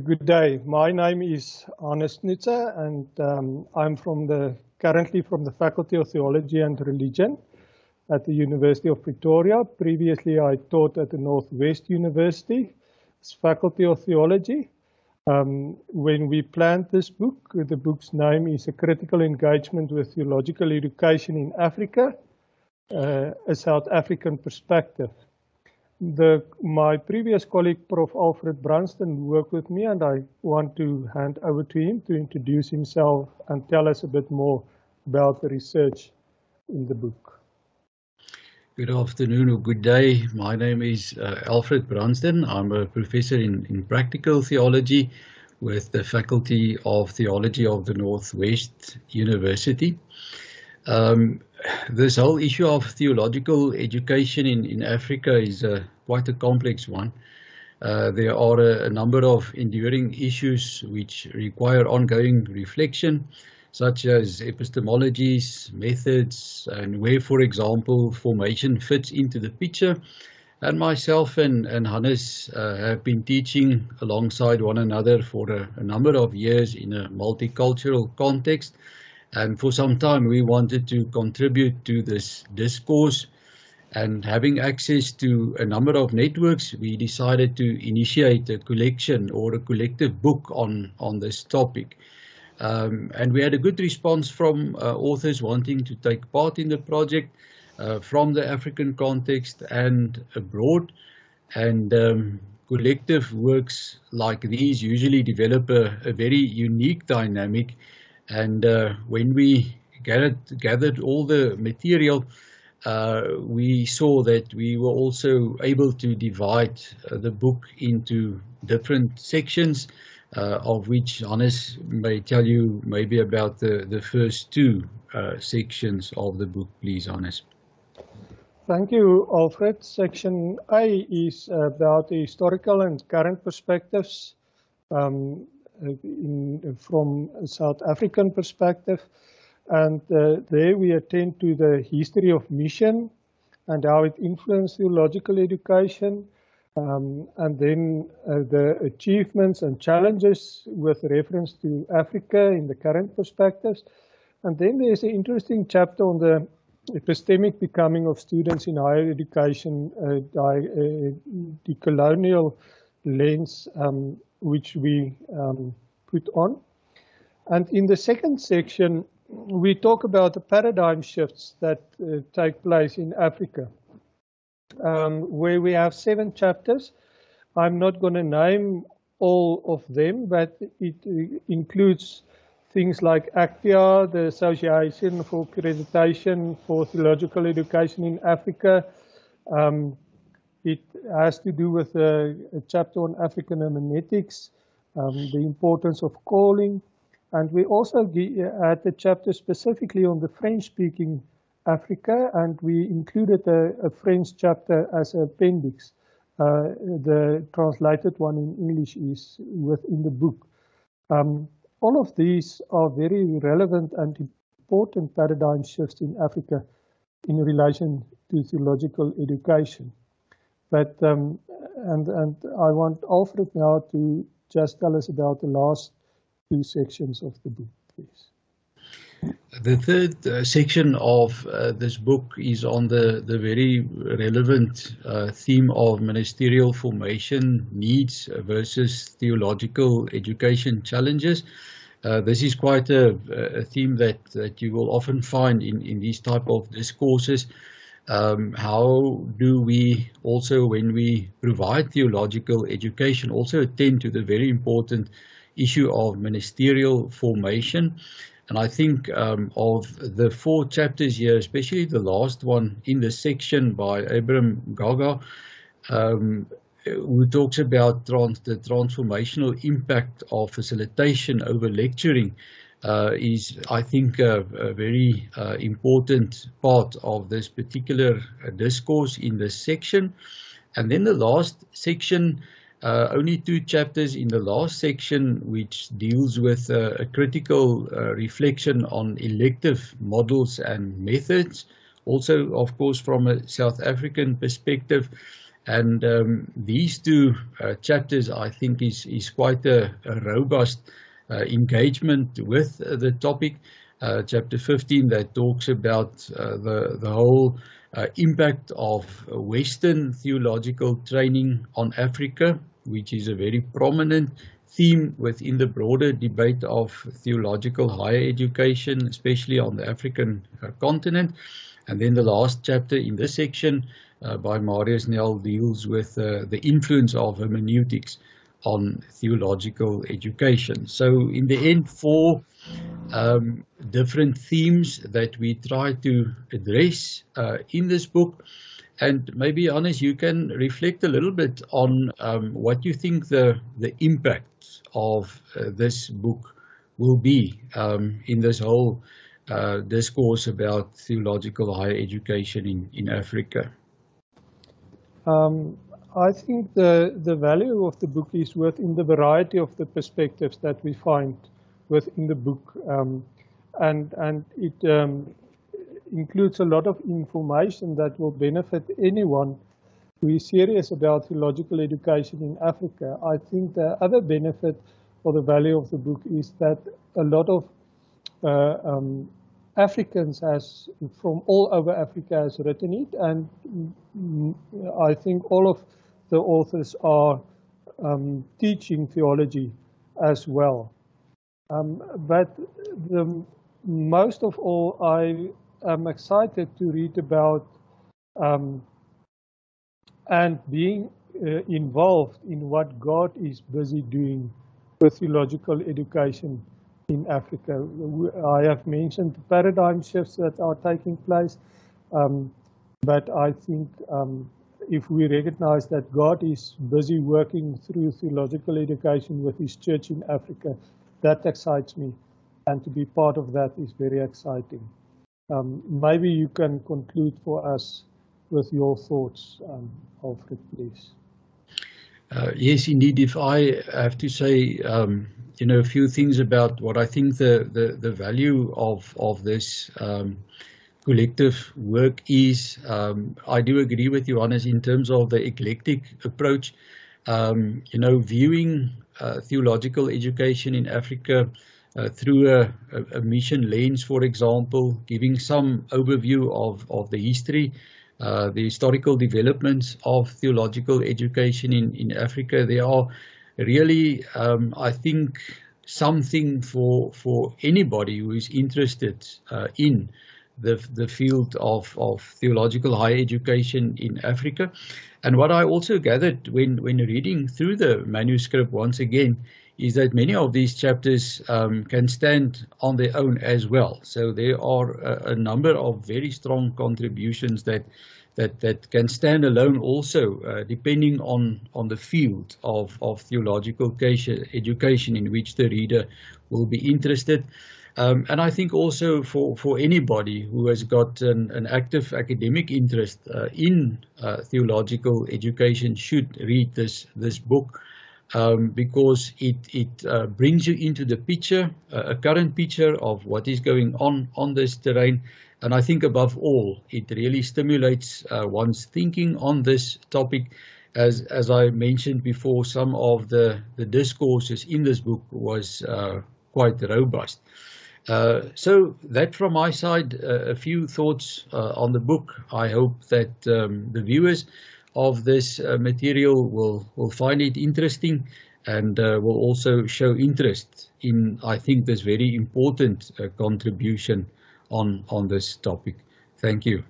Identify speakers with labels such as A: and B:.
A: good day. My name is Hannes Knoetze and um, I'm from the currently from the Faculty of Theology and Religion at the University of Pretoria. Previously, I taught at the Northwest University as Faculty of Theology. Um, when we planned this book, the book's name is A Critical Engagement with Theological Education in Africa, uh, a South African Perspective. The, my previous colleague, Prof. Alfred Brunsdon, worked with me, and I want to hand over to him to introduce himself and tell us a bit more about the research in the book.
B: Good afternoon or good day. My name is uh, Alfred Brunsdon. I'm a professor in, in practical theology with the Faculty of Theology of the Northwest University. Um, this whole issue of theological education in, in Africa is uh, quite a complex one. Uh, there are a, a, number of enduring issues which require ongoing reflection, such as epistemologies, methods, and where, for example, formation fits into the picture. And myself and, and Hannes uh, have been teaching alongside one another for a, a number of years in a multicultural context. And for some time, we wanted to contribute to this discourse. And having access to a number of networks, we decided to initiate a collection or a collective book on, on this topic. Um, and we had a good response from uh, authors wanting to take part in the project uh, from the African context and abroad. And um, collective works like these usually develop a, a very unique dynamic and uh, when we gathered, gathered all the material, uh, we saw that we were also able to divide uh, the book into different sections, uh, of which Hannes may tell you maybe about the, the first two uh, sections of the book, please, Hannes.
A: Thank you, Alfred. Section A is about the historical and current perspectives um, in, from a South African perspective. And uh, there we attend to the history of mission and how it influenced theological education. Um, and then uh, the achievements and challenges with reference to Africa in the current perspectives. And then there's an interesting chapter on the epistemic becoming of students in higher education, uh, uh, colonial lens um, which we um, put on. And in the second section, we talk about the paradigm shifts that uh, take place in Africa, um, where we have seven chapters. I'm not going to name all of them, but it uh, includes things like ACTEA, the Association for Accreditation for Theological Education in Africa, um, it has to do with a, a chapter on African hermeneutics, um, the importance of calling, and we also had a chapter specifically on the French-speaking Africa, and we included a, a, French chapter as an appendix. Uh, the translated one in English is within the book. Um, all of these are very relevant and important paradigm shifts in Africa in relation to theological education. But um, and and I want Alfred now to just tell us about the last two sections of the book, please.
B: The third uh, section of uh, this book is on the, the very relevant uh, theme of ministerial formation needs versus theological education challenges. Uh, this is quite a, a, theme that, that you will often find in, in these type of discourses um, how do we also, when we provide theological education, also attend to the very important issue of ministerial formation? And I think um, of the four chapters here, especially the last one in the section by Abram Gaga, um, who talks about trans the transformational impact of facilitation over lecturing uh, is, I think, a, a very uh, important part of this particular discourse in this section. And then the last section, uh, only two chapters in the last section, which deals with uh, a critical uh, reflection on elective models and methods. Also, of course, from a South African perspective, And um, these two uh, chapters, I think, is, is quite a, a robust uh, engagement with the topic. Uh, chapter 15 that talks about uh, the, the whole uh, impact of Western theological training on Africa, which is a very prominent theme within the broader debate of theological higher education, especially on the African uh, continent. And then the last chapter in this section uh, by Marius Nel deals with uh, the influence of hermeneutics on theological education. So in the end, four um, different themes that we try to address uh, in this book. And maybe, Hannes, you can reflect a little bit on um, what you think the, the impact of uh, this book will be um, in this whole uh, discourse about theological higher education in, in Africa.
A: Um, I think the, the value of the book is within the variety of the perspectives that we find within the book. Um, and, and it um, includes a lot of information that will benefit anyone who is serious about theological education in Africa. I think the other benefit or the value of the book is that a lot of uh, um, Africans has from all over Africa has written it, and I think all of the authors are um, teaching theology as well. Um, but the, most of all, I am excited to read about um, and being uh, involved in what God is busy doing with theological education in Africa. I have mentioned the paradigm shifts that are taking place, um, but I think um, if we recognize that God is busy working through theological education with his church in Africa, that excites me. And to be part of that is very exciting. Um, maybe you can conclude for us with your thoughts, um, Alfred, please.
B: Uh, yes, indeed. If I have to say, um, you know, a few things about what I think the, the, the value of, of this um, collective work is. Um, I do agree with you, Hannes, in terms of the eclectic approach. Um, you know, viewing uh, theological education in Africa uh, through a, a, mission lens, for example, giving some overview of, of the history, uh, the historical developments of theological education in, in Africa. There are really, um, I think, something for for anybody who is interested uh, in the, the field of, of theological higher education in Africa. And what I also gathered when, when reading through the manuscript once again is that many of these chapters um, can stand on their own as well. So there are a, a, number of very strong contributions that that that can stand alone also, uh, depending on on the field of of theological education in which the reader will be interested. Um, and I think also for, for anybody who has got an, an active academic interest uh, in uh, theological education should read this this book um, because it it uh, brings you into the picture, uh, a current picture of what is going on on this terrain. And I think above all, it really stimulates uh, one's thinking on this topic. As as I mentioned before, some of the the discourses in this book was uh, quite robust. Uh, so that from my side, uh, a few thoughts on the book. I hope that um, the viewers of this uh, material will, will find it interesting and uh, will also show interest in, I think, this very important contribution on, on this topic. Thank you.